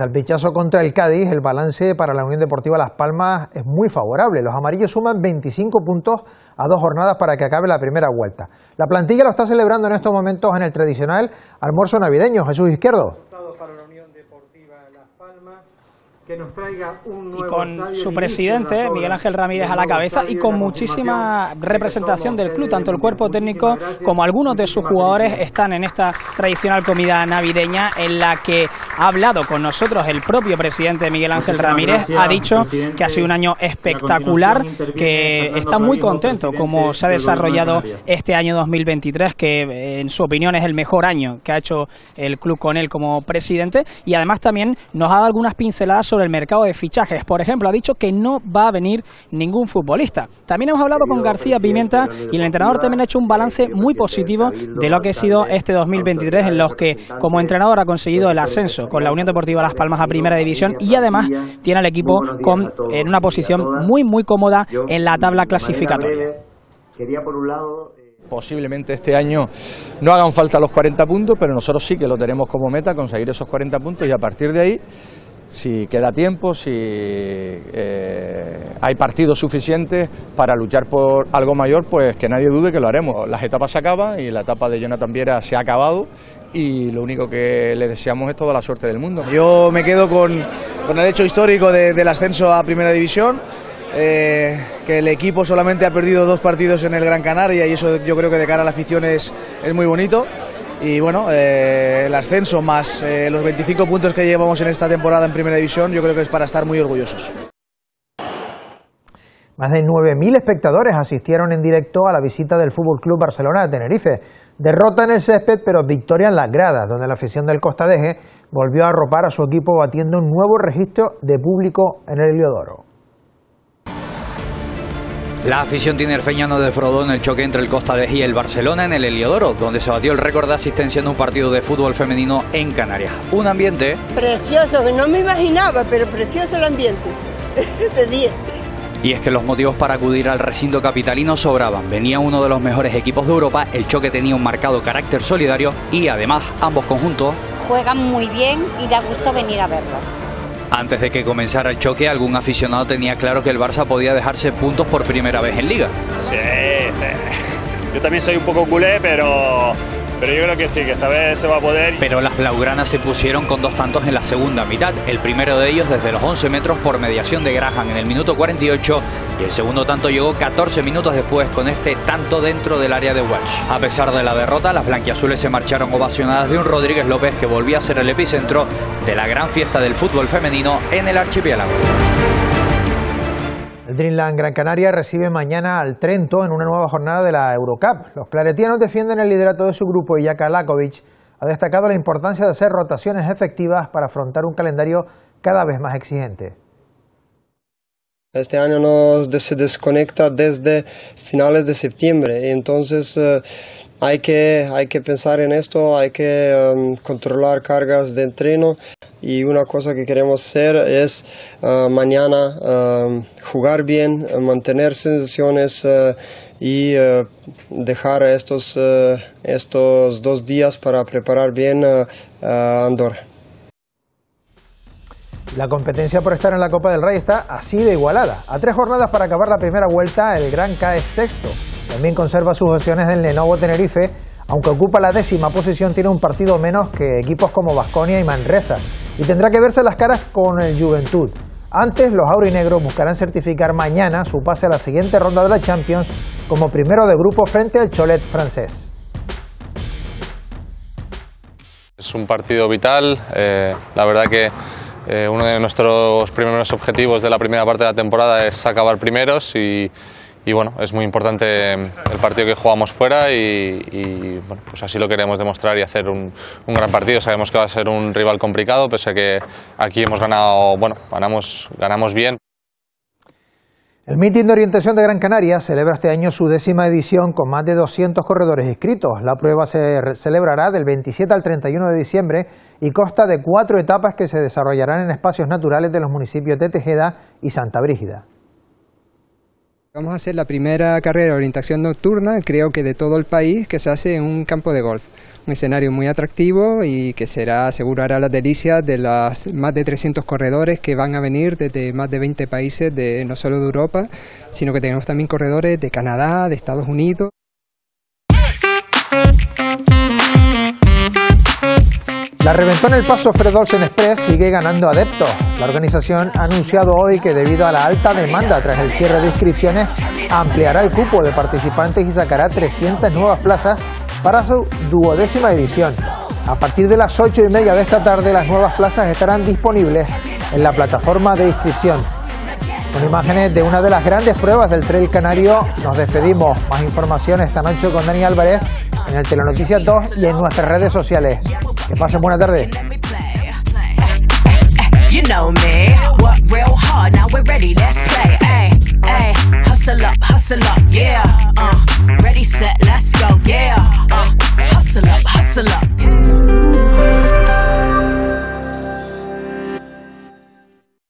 al pichazo contra el Cádiz, el balance para la Unión Deportiva Las Palmas es muy favorable. Los amarillos suman 25 puntos a dos jornadas para que acabe la primera vuelta. La plantilla lo está celebrando en estos momentos en el tradicional almuerzo navideño. Jesús Izquierdo que nos traiga un y con su presidente, Miguel Ángel Ramírez, a la cabeza y con muchísima representación del club, tanto el cuerpo técnico como algunos de sus jugadores están en esta tradicional comida navideña en la que ha hablado con nosotros el propio presidente Miguel Ángel Ramírez, ha dicho que ha sido un año espectacular, que está muy contento como se ha desarrollado este año 2023, que en su opinión es el mejor año que ha hecho el club con él como presidente y además también nos ha dado algunas pinceladas sobre el mercado de fichajes. Por ejemplo, ha dicho que no va a venir ningún futbolista. También hemos hablado con García Pimienta y el entrenador también ha hecho un balance muy positivo de lo que ha sido este 2023 en los que como entrenador ha conseguido el ascenso con la Unión Deportiva Las Palmas a Primera División y además tiene al equipo con, en una posición muy muy cómoda en la tabla clasificatoria. Quería por un lado eh, Posiblemente este año no hagan falta los 40 puntos, pero nosotros sí que lo tenemos como meta, conseguir esos 40 puntos y a partir de ahí si queda tiempo, si eh, hay partidos suficientes para luchar por algo mayor, pues que nadie dude que lo haremos. Las etapas se acaban y la etapa de Jonathan Viera se ha acabado y lo único que le deseamos es toda la suerte del mundo. Yo me quedo con, el hecho histórico del ascenso a Primera División. Eh, que el equipo solamente ha perdido dos partidos en el Gran Canaria y eso yo creo que de cara a la afición es, es muy bonito y bueno, eh, el ascenso más eh, los 25 puntos que llevamos en esta temporada en Primera División, yo creo que es para estar muy orgullosos. Más de 9.000 espectadores asistieron en directo a la visita del Fútbol Club Barcelona de Tenerife. Derrota en el césped, pero victoria en las gradas, donde la afición del Costa Deje volvió a arropar a su equipo batiendo un nuevo registro de público en el Heliodoro. La afición tinerfeña no defraudó en el choque entre el Costa de y el Barcelona en el Heliodoro, donde se batió el récord de asistencia en un partido de fútbol femenino en Canarias. Un ambiente... Precioso, que no me imaginaba, pero precioso el ambiente. de 10. Y es que los motivos para acudir al recinto capitalino sobraban. Venía uno de los mejores equipos de Europa, el choque tenía un marcado carácter solidario y además ambos conjuntos... Juegan muy bien y da gusto venir a verlos. Antes de que comenzara el choque, algún aficionado tenía claro que el Barça podía dejarse puntos por primera vez en liga. Sí, sí. Yo también soy un poco culé, pero pero yo creo que sí, que esta vez se va a poder. Pero las blaugranas se pusieron con dos tantos en la segunda mitad. El primero de ellos desde los 11 metros por mediación de Graham en el minuto 48 y el segundo tanto llegó 14 minutos después con este tanto dentro del área de Welsh. A pesar de la derrota, las blanquiazules se marcharon ovacionadas de un Rodríguez López que volvía a ser el epicentro de la gran fiesta del fútbol femenino en el archipiélago. El Dreamland Gran Canaria recibe mañana al Trento en una nueva jornada de la Eurocup. Los claretianos defienden el liderato de su grupo y Jaka Lakovic ha destacado la importancia de hacer rotaciones efectivas para afrontar un calendario cada vez más exigente. Este año nos se desconecta desde finales de septiembre, entonces eh, hay, que, hay que pensar en esto, hay que em, controlar cargas de entreno y una cosa que queremos hacer es eh, mañana em, jugar bien, mantener sensaciones eh, y dejar estos, estos dos días para preparar bien Andorra. La competencia por estar en la Copa del Rey está así de igualada. A tres jornadas para acabar la primera vuelta, el Gran K es sexto. También conserva sus opciones del Lenovo Tenerife, aunque ocupa la décima posición, tiene un partido menos que equipos como Vasconia y Manresa, y tendrá que verse las caras con el Juventud. Antes, los aurinegros buscarán certificar mañana su pase a la siguiente ronda de la Champions como primero de grupo frente al Cholet francés. Es un partido vital, eh, la verdad que eh, uno de nuestros primeros objetivos de la primera parte de la temporada es acabar primeros y, bueno, es muy importante el partido que jugamos fuera y, bueno, pues así lo queremos demostrar y hacer un, un, gran partido. Sabemos que va a ser un rival complicado, pese a que aquí hemos ganado, bueno, ganamos, ganamos bien. El Meeting de Orientación de Gran Canaria celebra este año su décima edición con más de 200 corredores inscritos. La prueba se celebrará del 27 al 31 de diciembre y consta de cuatro etapas que se desarrollarán en espacios naturales de los municipios de Tejeda y Santa Brígida. Vamos a hacer la primera carrera de orientación nocturna, creo que de todo el país, que se hace en un campo de golf. Un escenario muy atractivo y que será, asegurará las delicias de las más de 300 corredores que van a venir desde más de 20 países, de, no solo de Europa, sino que tenemos también corredores de Canadá, de Estados Unidos. La reventó en el paso Fred Olsen Express sigue ganando adeptos. La organización ha anunciado hoy que debido a la alta demanda tras el cierre de inscripciones, ampliará el cupo de participantes y sacará 300 nuevas plazas para su duodécima edición. A partir de las 8 y media de esta tarde, las nuevas plazas estarán disponibles en la plataforma de inscripción. Con imágenes de una de las grandes pruebas del Trail Canario, nos despedimos. Más información esta noche con Dani Álvarez en el Telenoticias 2 y en nuestras redes sociales. Que pasen buena tarde. You know me, work real hard, now we're ready, let's play. Ay, ay, hustle up, hustle up, yeah. Uh, ready, set, let's go.